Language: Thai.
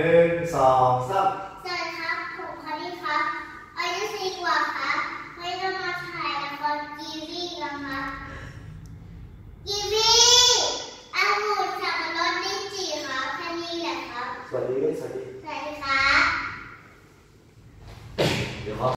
หนึ่งสองสามสวัสดีครับ ผมคาริครับอายุสี่ขวบครับวันนี้เรามาถ่ายละครกีวีกันครับกีวีอาหูสับปะรดลิ้นจี่ครับแค่นี้แหละครับ สวัสดี สวัสดี สวัสดีครับเดี๋ยวขอ